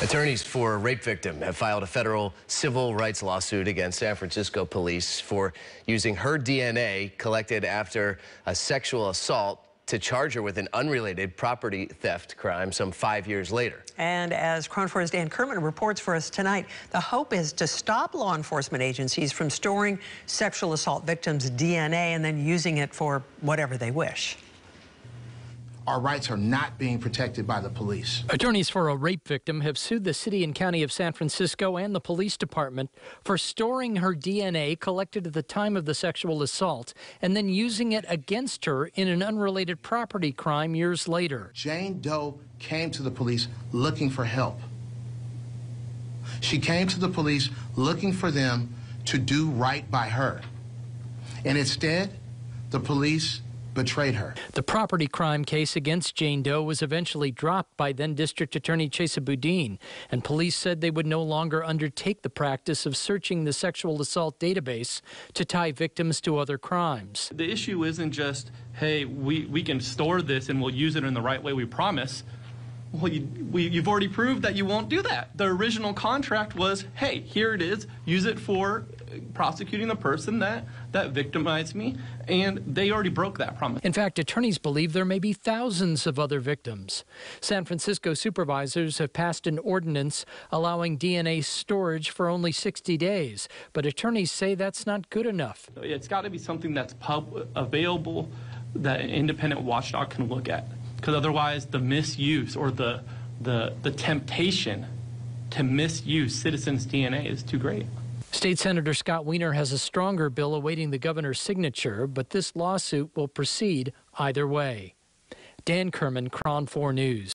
Attorneys for a rape victim have filed a federal civil rights lawsuit against San Francisco police for using her DNA collected after a sexual assault to charge her with an unrelated property theft crime some five years later. And as 4's Dan Kerman reports for us tonight, the hope is to stop law enforcement agencies from storing sexual assault victims' DNA and then using it for whatever they wish our rights are not being protected by the police. Attorneys for a rape victim have sued the city and county of San Francisco and the police department for storing her DNA collected at the time of the sexual assault and then using it against her in an unrelated property crime years later. Jane Doe came to the police looking for help. She came to the police looking for them to do right by her. And instead, the police betrayed her. The property crime case against Jane Doe was eventually dropped by then District Attorney Chesa Boudin, and police said they would no longer undertake the practice of searching the sexual assault database to tie victims to other crimes. The issue isn't just, hey, we, we can store this and we'll use it in the right way we promise. Well, you, we, you've already proved that you won't do that. The original contract was, hey, here it is, use it for prosecuting the person that, that victimized me, and they already broke that promise. In fact, attorneys believe there may be thousands of other victims. San Francisco supervisors have passed an ordinance allowing DNA storage for only 60 days, but attorneys say that's not good enough. It's got to be something that's pub- available that an independent watchdog can look at, because otherwise the misuse or the, the, the temptation to misuse citizens' DNA is too great. State Senator Scott Wiener has a stronger bill awaiting the governor's signature, but this lawsuit will proceed either way. Dan Kerman, KRON 4 News.